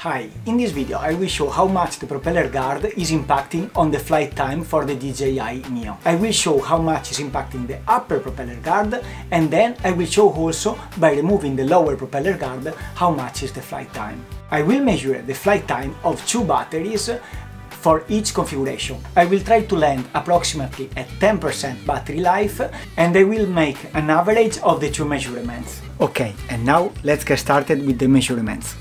Hi, in this video I will show how much the propeller guard is impacting on the flight time for the DJI Neo. I will show how much is impacting the upper propeller guard and then I will show also by removing the lower propeller guard how much is the flight time. I will measure the flight time of two batteries for each configuration. I will try to land approximately at 10% battery life and I will make an average of the two measurements. Okay, and now let's get started with the measurements.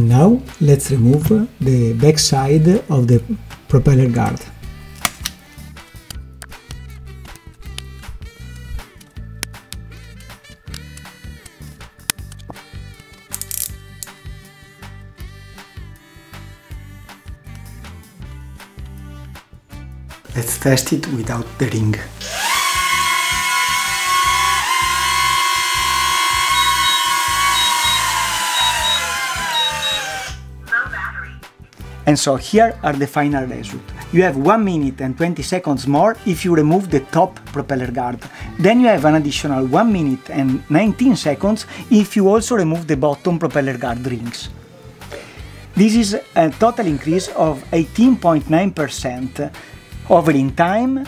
And now let's remove the back side of the propeller guard. Let's test it without the ring. And so here are the final result. You have 1 minute and 20 seconds more if you remove the top propeller guard. Then you have an additional 1 minute and 19 seconds if you also remove the bottom propeller guard rings. This is a total increase of 18.9% over in time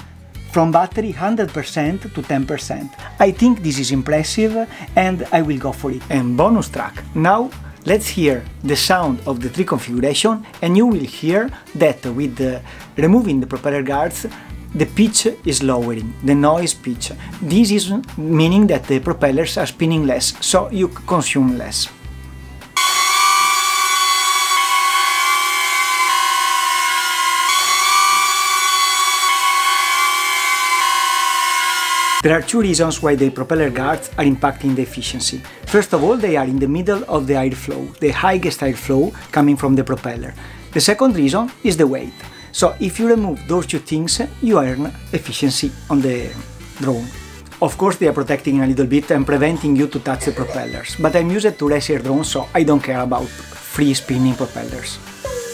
from battery 100% to 10%. I think this is impressive and I will go for it. And bonus track. Now Let's hear the sound of the tree configuration and you will hear that with the, removing the propeller guards the pitch is lowering, the noise pitch. This is meaning that the propellers are spinning less, so you consume less. There are two reasons why the propeller guards are impacting the efficiency. First of all, they are in the middle of the airflow, the highest airflow coming from the propeller. The second reason is the weight. So if you remove those two things, you earn efficiency on the drone. Of course they are protecting a little bit and preventing you to touch the propellers, but I'm used to racer drones so I don't care about free spinning propellers.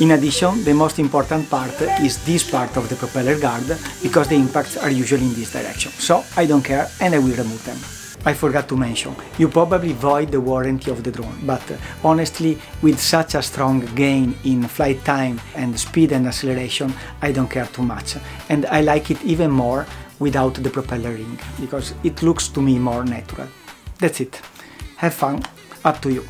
In addition, the most important part is this part of the propeller guard because the impacts are usually in this direction, so I don't care and I will remove them. I forgot to mention, you probably void the warranty of the drone, but honestly, with such a strong gain in flight time and speed and acceleration, I don't care too much. And I like it even more without the propeller ring, because it looks to me more natural. That's it. Have fun, up to you.